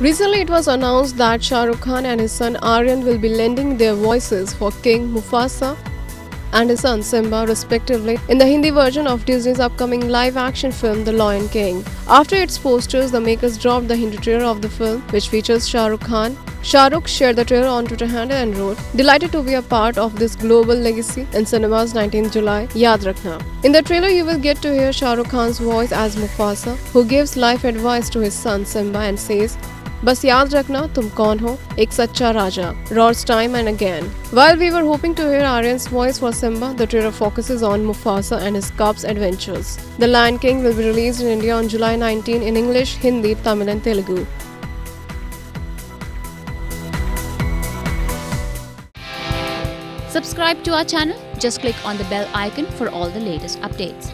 Recently, it was announced that Shah Rukh Khan and his son Aryan will be lending their voices for King Mufasa and his son Simba, respectively, in the Hindi version of Disney's upcoming live action film The Lion King. After its posters, the makers dropped the Hindi trailer of the film, which features Shah Rukh Khan. Shah Rukh shared the trailer on Twitter handle and wrote, Delighted to be a part of this global legacy in cinemas 19th July, Yaad Rakhna. In the trailer, you will get to hear Shah Rukh Khan's voice as Mufasa, who gives life advice to his son Simba and says, Bas yaad rakhna tum kaun ho, ek sacha raja, roars time and again. While we were hoping to hear Aryan's voice for Simba, the trailer focuses on Mufasa and his cub's adventures. The Lion King will be released in India on July 19 in English, Hindi, Tamil and Telugu. Subscribe to our channel. Just click on the bell icon for all the latest updates.